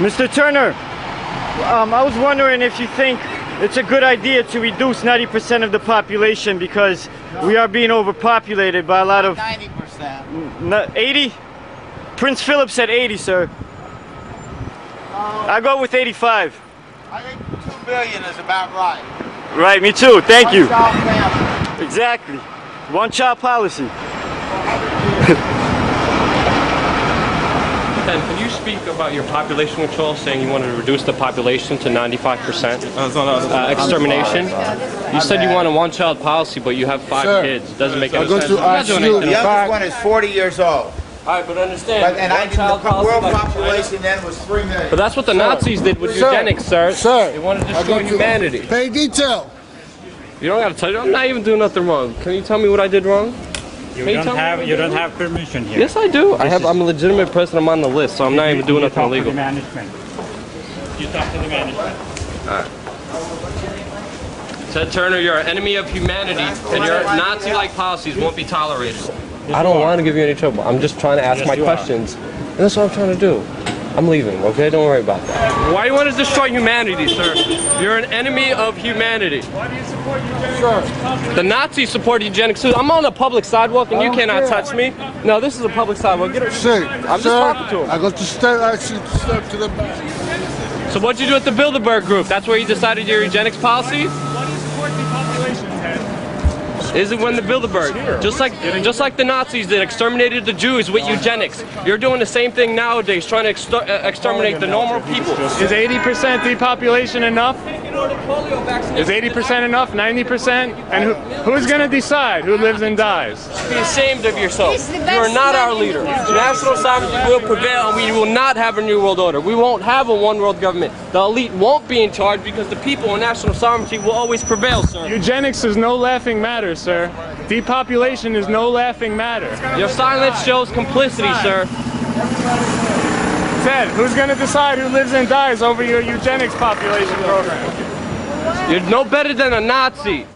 Mr. Turner, um, I was wondering if you think it's a good idea to reduce 90% of the population because we are being overpopulated by a lot of 90%. no- 80. Prince Philip said 80, sir. I go with 85. I think 2 billion is about right. Right, me too. Thank you. One-child. Exactly. One child policy. Ken, can you speak about your population control, saying you wanted to reduce the population to 95% uh, extermination? You said you want a one-child policy, but you have five Sir, kids. Doesn't make any sense. to You're not ask doing you- The anything. youngest fact- one is 40 years old. All right, but understand. But, and I think the one-child world population then was 3 million. But that's what the Nazis did with Sir, eugenics, sir. Sir, They wanted to I destroy go humanity. Pay detail. You don't gotta tell you. I'm not even doing nothing wrong. Can you tell me what I did wrong? You Can you don't have you don't have permission here. Yes, I do. I have. I'm a legitimate person. I'm on the list, so I'm not even doing you nothing talk to illegal. the management. You talk to the management. All right. Ted Turner, you're an enemy of humanity, and your Nazi-like policies won't be tolerated. I don't want to give you any trouble. I'm just trying to ask Yes, my you are. questions, and that's what I'm trying to do. I'm leaving, okay? Don't worry about that. Why do you want to destroy humanity, sir? You're an enemy of humanity. Why do you support eugenics? Sure. The Nazis support eugenics too. I'm on a public sidewalk, and you cannot care. touch me. No, this is a public sidewalk. Get it. Sir, I'm just talking to him. I got to step, I see to step to the back. So what'd you do at the Bilderberg group? That's where you decided your eugenics policy? Is it when the Bilderberg? Just like just like the Nazis did, exterminated the Jews with eugenics. You're doing the same thing nowadays, trying to exter- uh, exterminate the normal people. Is 80% depopulation enough? Is 80% enough? 90%? And who, who's going to decide who lives and dies? Be ashamed of yourself. You are not our leader. National sovereignty will prevail, and we will not have a new world order. We won't have a one world government. The elite won't be in charge because the people and national sovereignty will always prevail, sir. Eugenics is no laughing matter, sir. Depopulation is no laughing matter. Your silence shows complicity, sir. Ted, who's going to decide who lives and dies over your eugenics population program? You're no better than a Nazi.